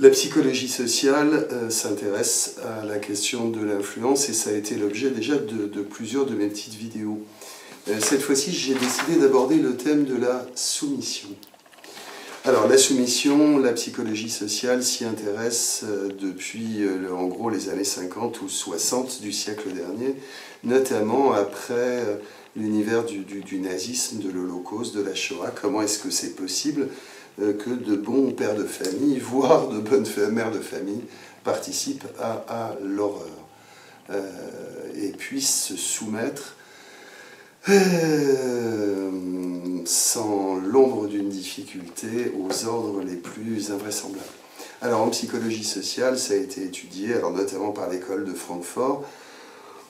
La psychologie sociale euh, s'intéresse à la question de l'influence et ça a été l'objet déjà de, plusieurs de mes petites vidéos. Euh, cette fois-ci, j'ai décidé d'aborder le thème de la soumission. Alors la soumission, la psychologie sociale s'y intéresse euh, depuis en gros les années 50 ou 60 du siècle dernier, notamment après l'univers du, nazisme, de l'Holocauste, de la Shoah. Comment est-ce que c'est possible que de bons pères de famille, voire de bonnes mères de famille, participent à, l'horreur euh, et puissent se soumettre euh, sans l'ombre d'une difficulté aux ordres les plus invraisemblables. Alors en psychologie sociale, ça a été étudié, notamment par l'école de Francfort.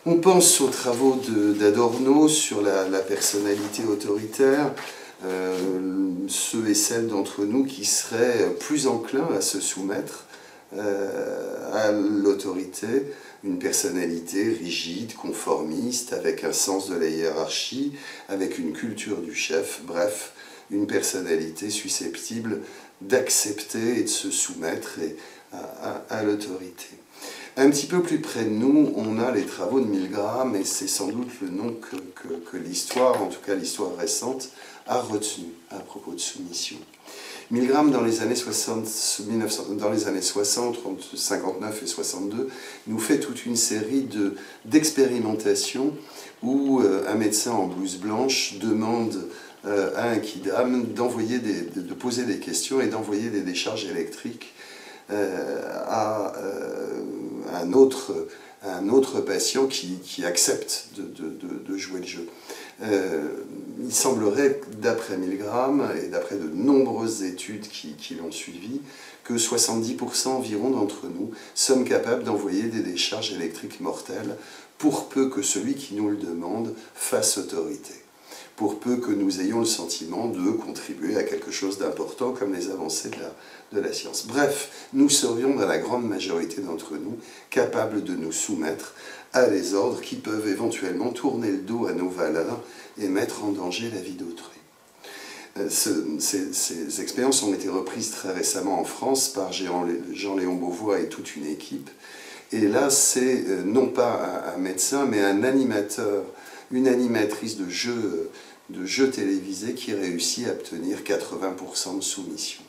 On pense aux travaux d'Adorno sur la, personnalité autoritaire, euh, ceux et celles d'entre nous qui seraient plus enclins à se soumettre euh, à l'autorité, une personnalité rigide, conformiste, avec un sens de la hiérarchie, avec une culture du chef, bref, une personnalité susceptible d'accepter et de se soumettre à l'autorité. Un petit peu plus près de nous, on a les travaux de Milgram, et c'est sans doute le nom que, l'histoire, en tout cas l'histoire récente, a retenu à propos de soumission. Milgram, dans les années 60, dans les années 60 entre 59 et 62, nous fait toute une série d'expérimentations où euh, un médecin en blouse blanche demande euh, à un kidam d'envoyer de poser des questions et d'envoyer des décharges électriques à euh, un, autre, patient qui, accepte de, jouer le jeu. Euh, il semblerait, d'après Milgram et d'après de nombreuses études qui, qui l'ont suivi, que 70% environ d'entre nous sommes capables d'envoyer des décharges électriques mortelles pour peu que celui qui nous le demande fasse autorité pour peu que nous ayons le sentiment de contribuer à quelque chose d'important comme les avancées de la, science. Bref, nous serions dans la grande majorité d'entre nous capables de nous soumettre à des ordres qui peuvent éventuellement tourner le dos à nos valeurs et mettre en danger la vie d'autrui. Euh, ces, ces, expériences ont été reprises très récemment en France par Jean-Léon Beauvois et toute une équipe. Et là, c'est euh, non pas un médecin, mais un animateur, une animatrice de jeux de jeux télévisés qui réussit à obtenir 80% de soumission.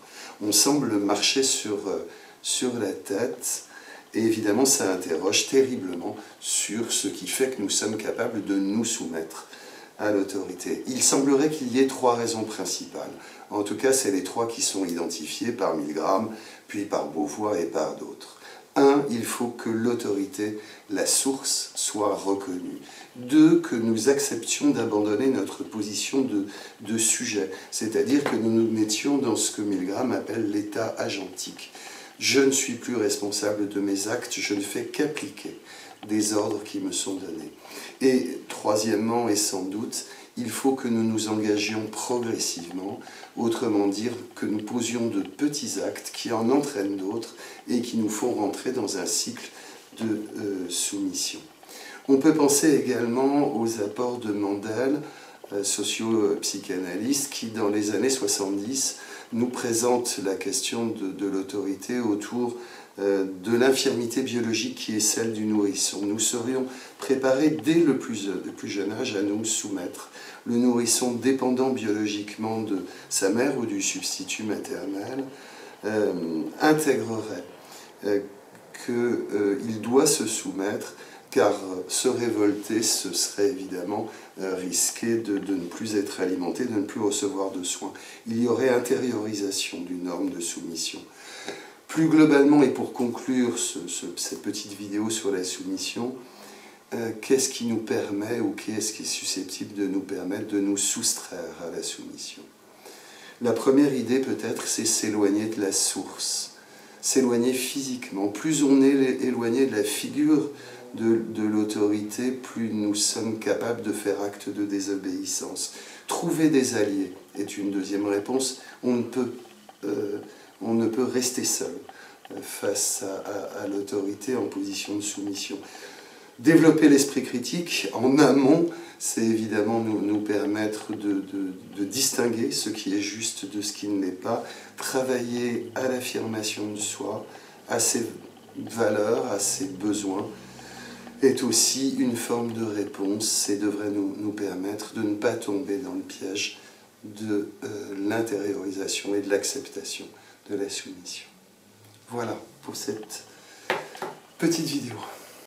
On semble marcher sur, euh, sur la tête et évidemment ça interroge terriblement sur ce qui fait que nous sommes capables de nous soumettre à l'autorité. Il semblerait qu'il y ait trois raisons principales. En tout cas, c'est les trois qui sont identifiées par Milgram, puis par Beauvoir et par d'autres. Un, il faut que l'autorité, la source, soit reconnue. Deux, que nous acceptions d'abandonner notre position de, de sujet, c'est-à-dire que nous nous mettions dans ce que Milgram appelle l'état agentique. Je ne suis plus responsable de mes actes, je ne fais qu'appliquer des ordres qui me sont donnés. Et troisièmement, et sans doute, il faut que nous nous engagions progressivement, autrement dire que nous posions de petits actes qui en entraînent d'autres et qui nous font rentrer dans un cycle de euh, soumission. On peut penser également aux apports de Mandel, euh, socio-psychanalyste, qui dans les années 70 nous présente la question de, l'autorité autour de l'infirmité biologique qui est celle du nourrisson. Nous serions préparés dès le plus, le plus jeune âge à nous soumettre. Le nourrisson dépendant biologiquement de sa mère ou du substitut maternel euh, intégrerait euh, qu'il doit se soumettre car se révolter, ce serait évidemment risquer de, de, ne plus être alimenté, de ne plus recevoir de soins. Il y aurait intériorisation d'une norme de soumission. Plus globalement, et pour conclure cette petite vidéo sur la soumission, euh, qu'est-ce qui nous permet ou qu'est-ce qui est susceptible de nous permettre de nous soustraire à la soumission? La première idée peut-être, c'est s'éloigner de la source, s'éloigner physiquement. Plus on est éloigné de la figure de, l'autorité, plus nous sommes capables de faire acte de désobéissance. Trouver des alliés est une deuxième réponse. On ne peut... Euh, on ne peut rester seul euh, face à, l'autorité en position de soumission. Développer l'esprit critique en amont, c'est évidemment nous, permettre de, distinguer ce qui est juste de ce qui ne l'est pas, travailler à l'affirmation de soi, à ses valeurs, à ses besoins, est aussi une forme de réponse et devrait nous, nous permettre de ne pas tomber dans le piège de euh, l'intériorisation et de l'acceptation de la soumission. Voilà pour cette petite vidéo.